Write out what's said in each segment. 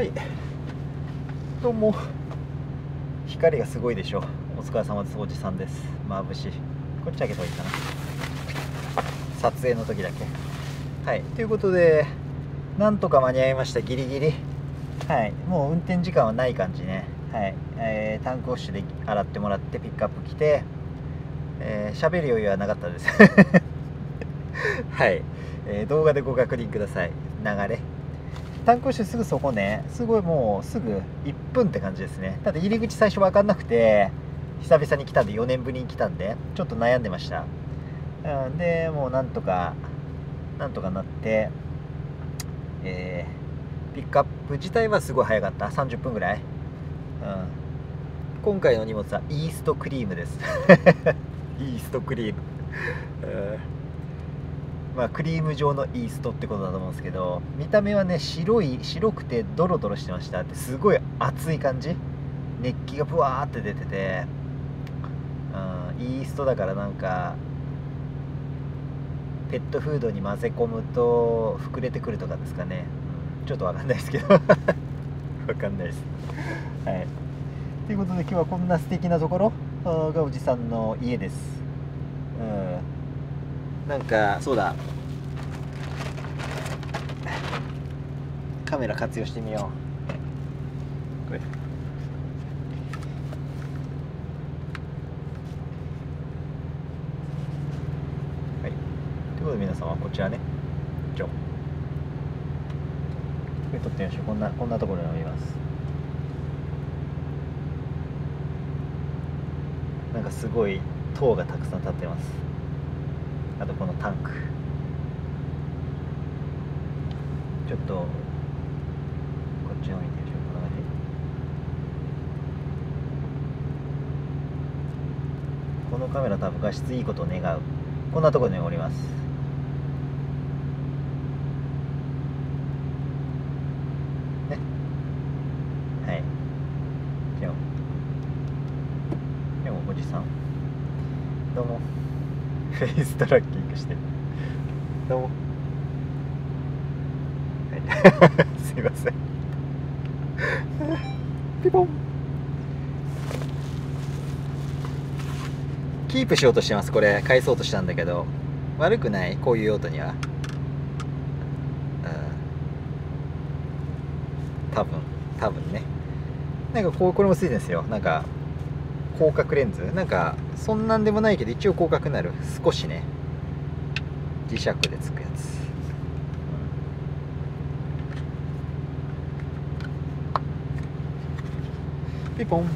はい。どうも。光がすごいでしょう。お疲れ様です。おじさんです。眩しい。こっち開けた方がいいかな。撮影の時だけ。はい。ということでなんとか間に合いました。ギリギリ。はい。もう運転時間はない感じね。はい、えー、タンクウォッシュで洗ってもらってピックアップ来てえー、喋る余裕はなかったです。はい、えー、動画でご確認ください。流れ。タンクウォッシュすぐそこね。すごいもうすぐ1分って感じですね。ただ入り口最初分かんなくて久々に来たんで4年ぶりに来たんでちょっと悩んでました、でもうなんとかなんとかなってえー、ピックアップ自体はすごい早かった。30分ぐらい、うん、今回の荷物はイーストクリームです。イーストクリーム、うん。まあ、クリーム状のイーストってことだと思うんですけど見た目はね白い白くてドロドロしてました。ってすごい熱い感じ。熱気がブワーって出てて、うん、イーストだからなんかペットフードに混ぜ込むと膨れてくるとかですかね、うん、ちょっとわかんないですけど。わかんないです。はい。ということで今日はこんな素敵なところがおじさんの家です。うん。なんかそうだ。カメラ活用してみよう。これ。はい。ということで皆様こちらね。ちょ。これ撮ってみましょう。こんなこんなところにおります。なんかすごい塔がたくさん立ってます。あとこのタンク。ちょっとこっちを見てみこんな感じこのカメラ多分画質いいことを願う。こんなところにおりますねはいじゃあでもおじさんどうもフェイストラッキングしてどうも。はい。すいません。ピポン。キープしようとしてますこれ。返そうとしたんだけど。悪くない？こういう用途には。うん。多分。多分ね。なんかこうこれもついてるんですよ。なんか広角レンズ？なんかそんなんでもないけど一応広角になる。少しね。磁石でつくやつ、ピポン。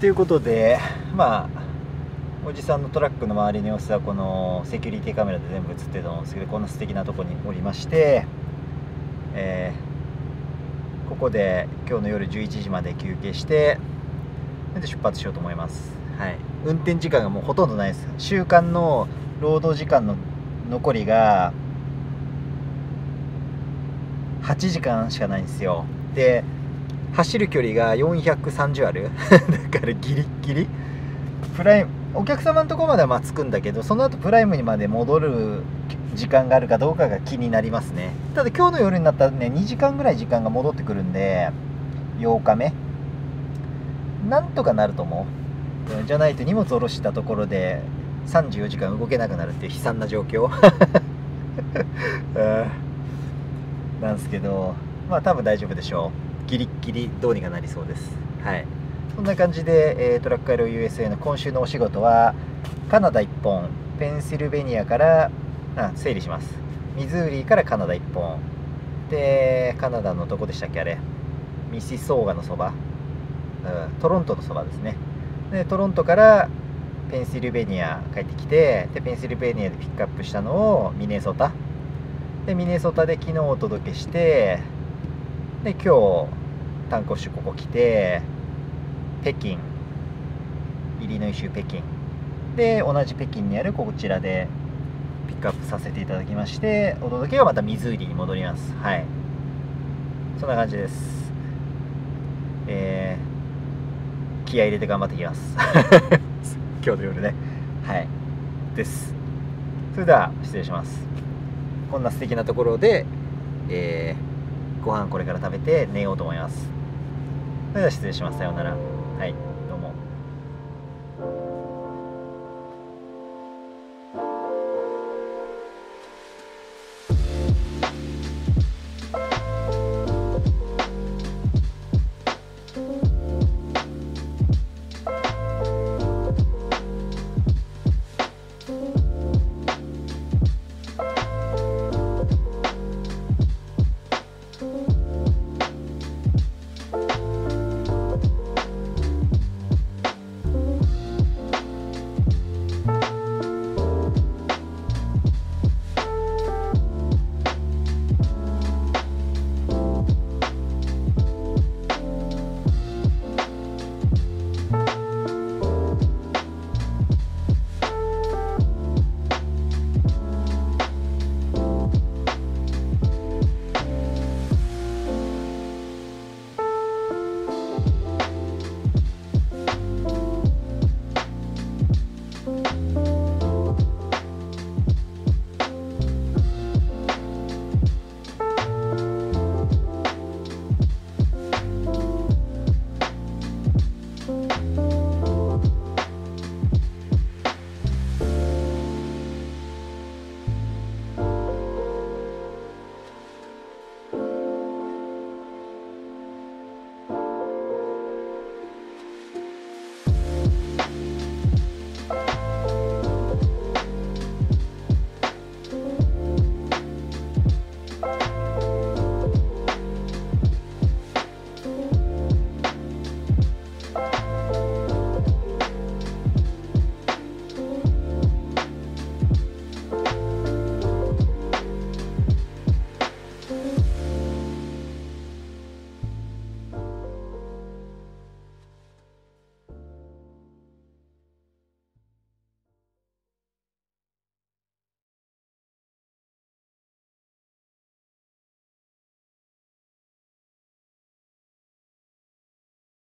ということでまあおじさんのトラックの周りの様子はこのセキュリティカメラで全部映ってると思うんですけどこんな素敵なとこにおりましてえー、ここで今日の夜11時まで休憩してで出発しようと思います、はい、運転時間がもうほとんどないです。週間の労働時間の残りが8時間しかないんですよ。で走る距離が430ある。だからギリギリ。プライムお客様のとこまではまあ着くんだけどその後プライムにまで戻る時間があるかどうかが気になりますね。ただ今日の夜になったらね2時間ぐらい時間が戻ってくるんで8日目。なんとかなると思う。じゃないと荷物下ろしたところで34時間動けなくなるっていう悲惨な状況。なんですけどまあ多分大丈夫でしょう。ギリッギリどうにかなりそうです。はい。そんな感じで、えー、トラックアイロ USA の今週のお仕事はカナダ1本ペンシルベニアからあ整理します。ミズーリーからカナダ1本。でカナダのどこでしたっけあれ。ミシソーガのそば。うん。トロントのそばですね。でトロントからペンシルベニア帰ってきてでペンシルベニアでピックアップしたのをミネソタ。でミネソタで昨日お届けしてで今日 tank wash ここ来て北京イリノイ州北京。で同じ北京にあるこちらでピックアップさせていただきましてお届けがまたミズーリに戻ります。はい。そんな感じです。えー気合入れて頑張ってきます。今日の夜ね。はい。です。それでは失礼します。こんな素敵なところで、えー、ご飯これから食べて寝ようと思います。それでは失礼します。さようなら。はい